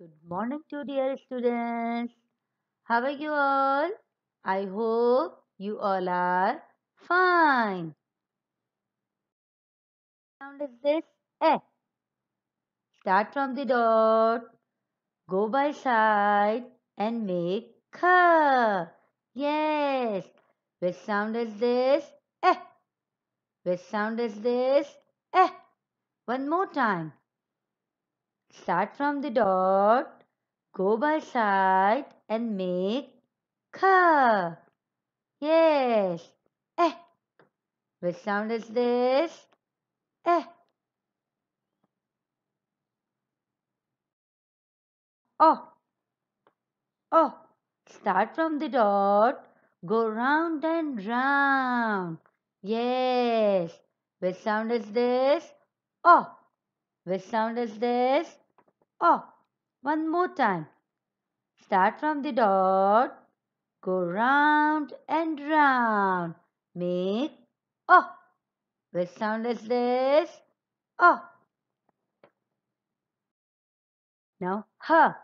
Good morning to dear students. How are you all? I hope you all are fine. Sound is this eh. Start from the dot, go by side and make kha. Yes. Which sound is this? Eh. Which sound is this? Eh. One more time. Start from the dot, go by side and make ka. Yes. Eh. Which sound is this? Eh. Oh. Oh. Start from the dot, go round and round. Yes. Which sound is this? Oh. Which sound is this? Oh. One more time. Start from the dot, go round and round. Make oh. Which sound is this? Oh. Now ha.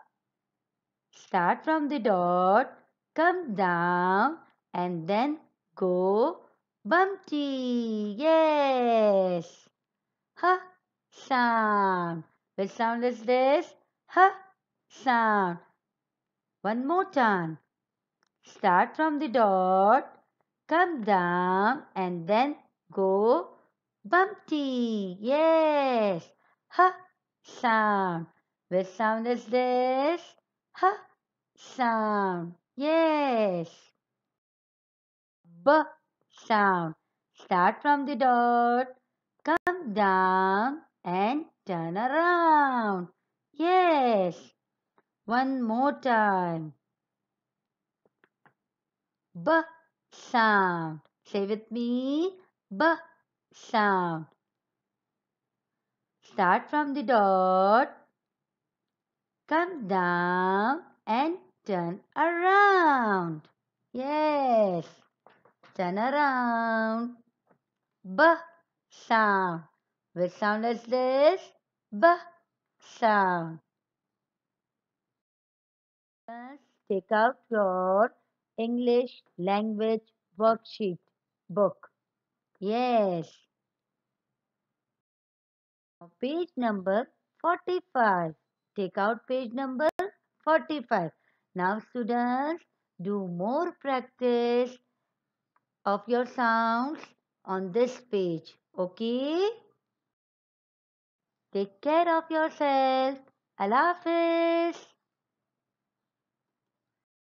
Start from the dot, come down and then go bumpty. Yes. Ha sound. Which sound is this? Ha sound. One more time. Start from the dot, come down and then go bumpty. Yes. Ha sound. Which sound is this? Ha sound. Yes. B sound. Start from the dot, come down and turn around. Yes. One more time. B sound. Say with me. B sound. Start from the dot. Come down and turn around. Yes. Turn around. B sound. Which sound is this? B sound. Take out your English language worksheet book. Yes. Page number 45. Take out page number 45. Now students, do more practice of your sounds on this page. Okay? Take care of yourself. Allah Hafiz.